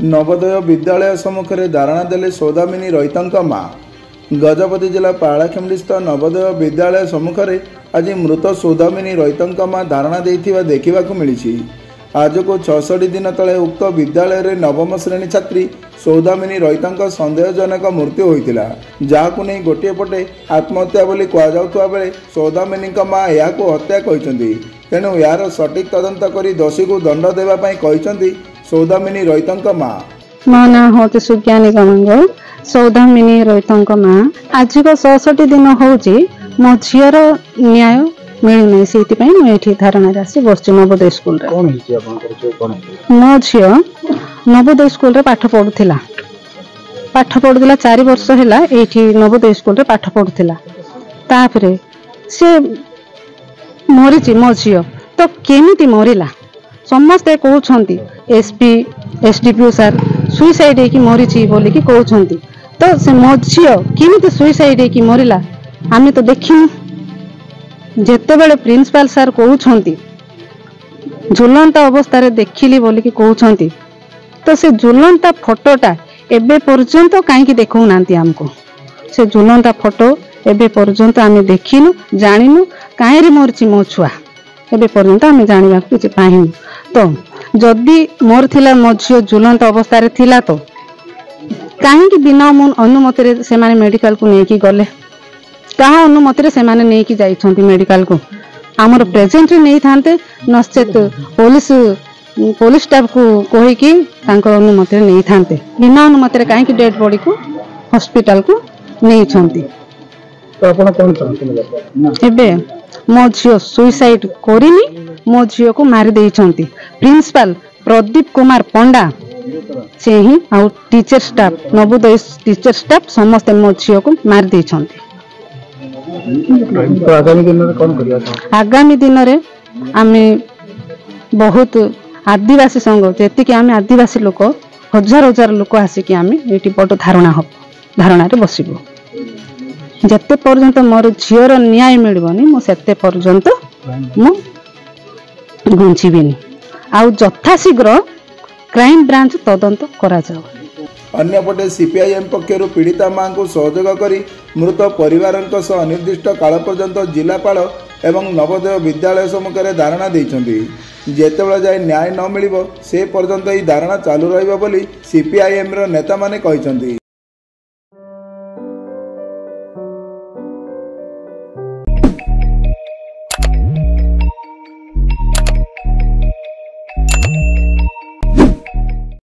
ନବୋଦୟ ବିଦ୍ୟାଳୟ ସମ୍ମୁଖରେ ଧାରଣା ଦେଲେ ସୌଦାମିନୀ ରୈତଙ୍କ ମା। ଗଜପତି ଜିଲ୍ଲା ପାଳାଖେମୁଣ୍ଡିସ୍ଥ ନବୋଦୟ ବିଦ୍ୟାଳୟ ସମ୍ମୁଖରେ ଆଜି ମୃତ ସୌଦାମିନୀ ରୈତଙ୍କ ମା ଧାରଣା ଦେଇଥିବା ଦେଖିବାକୁ ମିଳିଛି। ଆଜକୁ ଛଅଷଠି ଦିନ ତଳେ ଉକ୍ତ ବିଦ୍ୟାଳୟରେ ନବମ ଶ୍ରେଣୀ ଛାତ୍ରୀ ସୌଦାମିନୀ ରୈତଙ୍କ ସନ୍ଦେହଜନକ ମୃତ୍ୟୁ ହୋଇଥିଲା ଯାହାକୁ ନେଇ ଗୋଟିଏ ପଟେ ଆତ୍ମହତ୍ୟା ବୋଲି କୁହାଯାଉଥିବା ବେଳେ ସୌଦାମିନୀଙ୍କ ମା ଏହାକୁ ହତ୍ୟା କହିଛନ୍ତି ତେଣୁ ଏହାର ସଠିକ୍ ତଦନ୍ତ କରି ଦୋଷୀକୁ ଦଣ୍ଡ ଦେବା ପାଇଁ କହିଛନ୍ତି ସୌଦାମିନୀ ରୈତଙ୍କ ମା। ମୋ ନାଁ ହେଉଛି ସୁଜ୍ଞାନୀ ଗମାଙ୍ଗ ସୌଦାମିନୀ ରୋହିତଙ୍କ ମା। ଆଜିକ ଛଅଷଠି ଦିନ ହେଉଛି ମୋ ଝିଅର ନ୍ୟାୟ ମିଳୁନାହିଁ ସେଇଥିପାଇଁ ମୁଁ ଏଇଠି ଧାରଣାରେ ଆସି ବସିଛି ନବୋଦୟ ସ୍କୁଲରେ। ମୋ ଝିଅ ନବୋଦୟ ସ୍କୁଲରେ ପାଠ ପଢୁଥିଲା। ପାଠ ପଢୁଥିଲା ଚାରି ବର୍ଷ ହେଲା ଏଇଠି ନବୋଦୟ ସ୍କୁଲରେ ପାଠ ପଢୁଥିଲା। ତାପରେ ସେ ମରିଛି ମୋ ଝିଅ। ତ କେମିତି ମରିଲା? ସମସ୍ତେ କହୁଛନ୍ତି ଏସ୍ପି ଏସ୍ଡିପିଓ ସାର୍ ସୁଇସାଇଡ୍ ହେଇକି ମରିଛି ବୋଲିକି କହୁଛନ୍ତି। ତ ସେ ମୋ ଝିଅ କେମିତି ସୁଇସାଇଡ୍ ହେଇକି ମରିଲା ଆମେ ତ ଦେଖିନୁ। ଯେତେବେଳେ ପ୍ରିନ୍ସିପାଲ ସାର୍ କହୁଛନ୍ତି ଝୁଲନ୍ତା ଅବସ୍ଥାରେ ଦେଖିଲି ବୋଲିକି କହୁଛନ୍ତି ତ ସେ ଝୁଲନ୍ତା ଫଟୋଟା ଏବେ ପର୍ଯ୍ୟନ୍ତ କାହିଁକି ଦେଖାଉନାହାନ୍ତି ଆମକୁ? ସେ ଝୁଲନ୍ତା ଫଟୋ ଏବେ ପର୍ଯ୍ୟନ୍ତ ଆମେ ଦେଖିନୁ ଜାଣିନୁ କାହିଁରେ ମରିଛି ମୋ ଛୁଆ? ଏବେ ପର୍ଯ୍ୟନ୍ତ ଆମେ ଜାଣିବାକୁ କିଛି ପାଇନୁ। ତ ଯଦି ମୋର ଥିଲା ମୋ ଝିଅ ଝୁଲନ୍ତା ଅବସ୍ଥାରେ ଥିଲା ତ? କାହିଁକି ବିନା ମୁଁ ଅନୁମତିରେ ସେମାନେ ମେଡିକାଲକୁ ନେଇକି ଗଲେ? କାହା ଅନୁମତିରେ ସେମାନେ ନେଇକି ଯାଇଛନ୍ତି ମେଡିକାଲକୁ? ଆମର ପ୍ରେଜେଣ୍ଟରେ ନେଇଥାନ୍ତେ ନଚେତ ପୋଲିସ ପୋଲିସ ଷ୍ଟାଫକୁ କହିକି ତାଙ୍କର ଅନୁମତିରେ ନେଇଥାନ୍ତେ। ବିନା ଅନୁମତିରେ କାହିଁକି ଡେଡ୍ ବଡିକୁ ହସ୍ପିଟାଲକୁ ନେଇଛନ୍ତି? ତ ଆପଣ କଣ ଚାହୁଁଛନ୍ତି? ନା ଏବେ ମୋ ଝିଅ ସୁଇସାଇଡ୍ କରିନି ମୋ ଝିଅକୁ ମାରି ଦେଇଛନ୍ତି। ପ୍ରିନ୍ସିପାଲ ପ୍ରଦୀପ କୁମାର ପଣ୍ଡା ସେ ହିଁ ଆଉ teacher staff Navodaya teacher staff ସମସ୍ତେ ମୋ ଝିଅକୁ ମାରି ଦେଇଛନ୍ତି। ତ ଆଗାମୀ ଦିନରେ କଣ କରିବା ଚାହୁଁଛନ୍ତି ଆଗାମୀ ଦିନରେ ଆମେ ବହୁତ ଆଦିବାସୀ ସଂଘ ଯେତିକି ଆମେ ଆଦିବାସୀ ଲୋକ ହଜାର ହଜାର ଲୋକ ଆସିକି ଆମେ ଏଇଠି ବଡ଼ ଧାରଣା ହବ ଧାରଣାରେ ବସିବୁ। ଯେତେ ପର୍ଯ୍ୟନ୍ତ ମୋର ଝିଅର ନ୍ୟାୟ ମିଳିବନି ମୁଁ ସେତେ ପର୍ଯ୍ୟନ୍ତ ମୁଁ ଘୁଞ୍ଚିବିନି ଆଉ ଯଥାଶୀଘ୍ର କ୍ରାଇମ ବ୍ରାଞ୍ଚ ତଦନ୍ତ କରାଯାଉ। ଅନ୍ୟପଟେ ସିପିଆଇଏମ୍ ପକ୍ଷରୁ ପୀଡ଼ିତା ମାଙ୍କୁ ସହଯୋଗ କରି ମୃତ ପରିବାରଙ୍କ ସହ ଅନିର୍ଦ୍ଦିଷ୍ଟ କାଳ ପର୍ଯ୍ୟନ୍ତ ଜିଲ୍ଲାପାଳ ଏବଂ ନବୋଦୟ ବିଦ୍ୟାଳୟ ସମ୍ମୁଖରେ ଧାରଣା ଦେଇଛନ୍ତି। ଯେତେବେଳେ ଯାଏ ନ୍ୟାୟ ନ ମିଳିବ ସେ ପର୍ଯ୍ୟନ୍ତ ଏହି ଧାରଣା ଚାଲୁ ରହିବ ବୋଲି ସିପିଆଇଏମ୍ର ନେତାମାନେ କହିଛନ୍ତି।